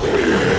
Yeah.